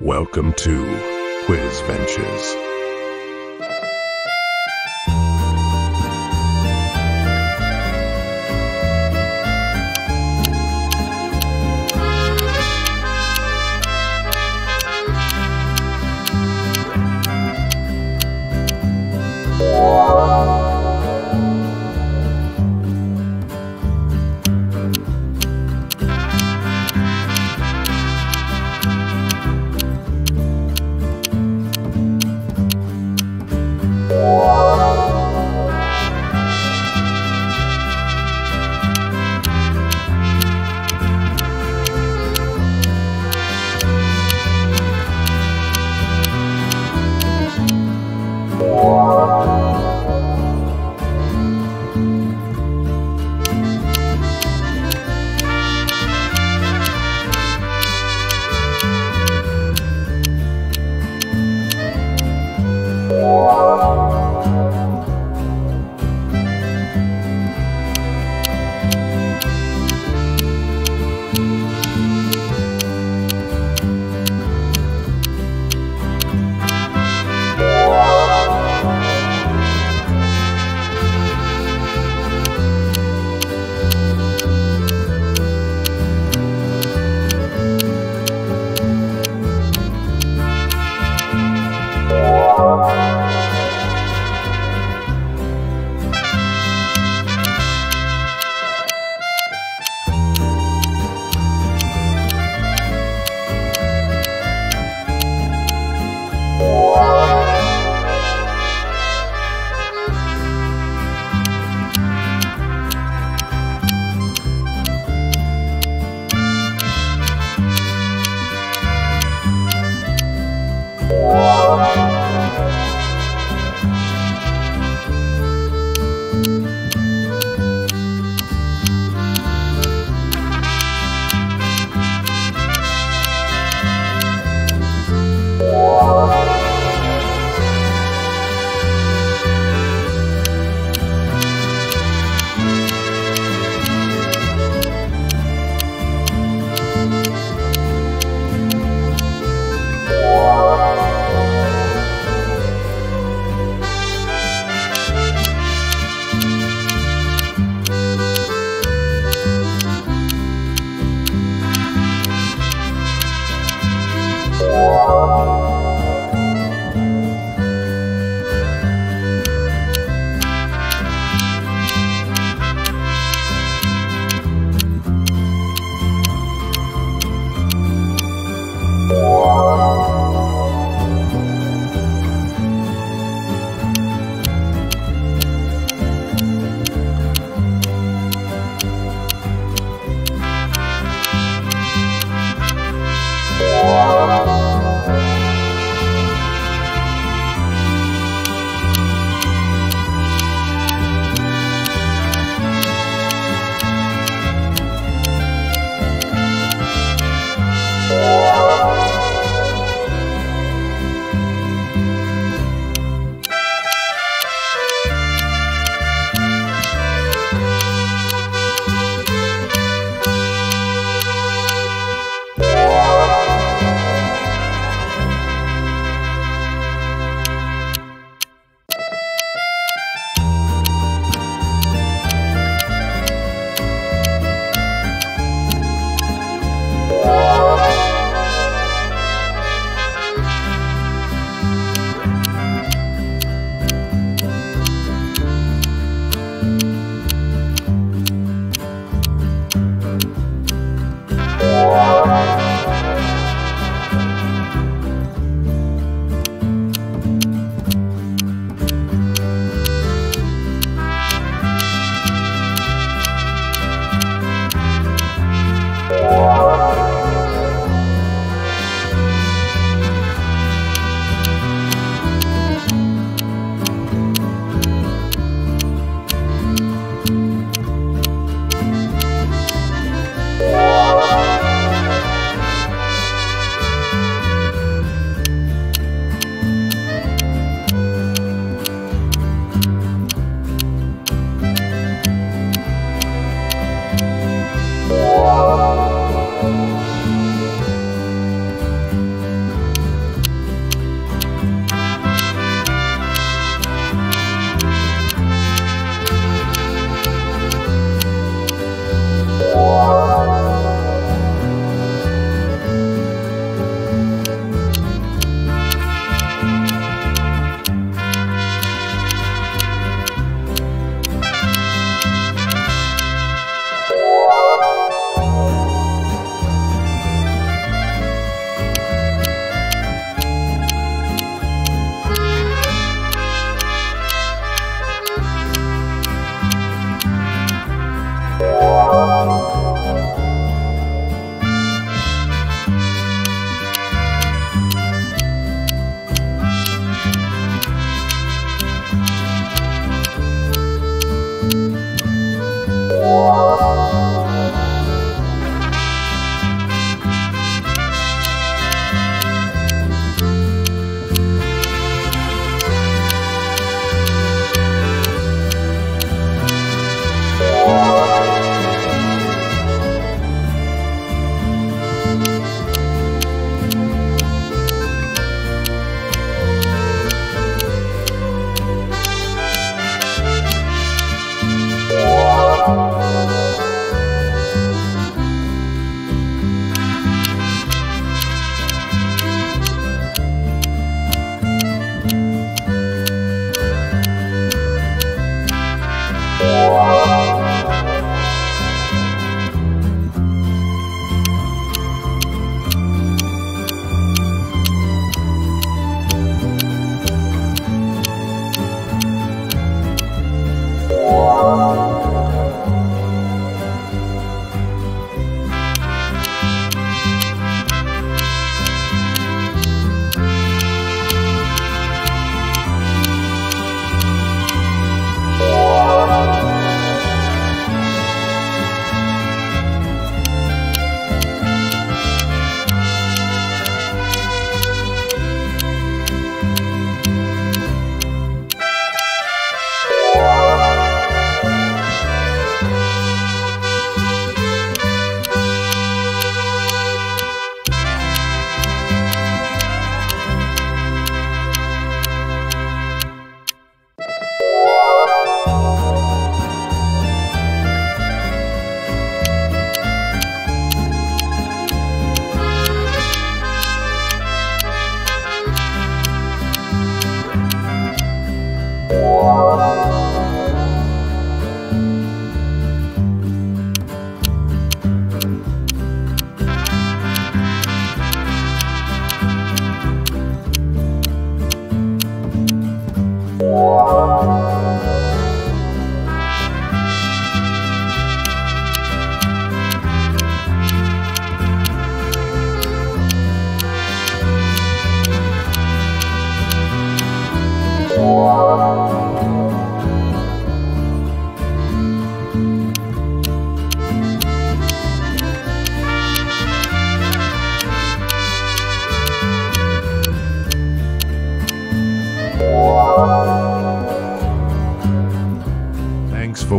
Welcome to Quiz Ventures. Música Música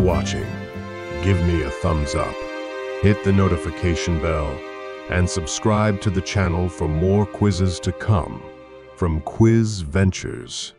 watching. Give me a thumbs up, hit the notification bell, and subscribe to the channel for more quizzes to come from Quiz Ventures.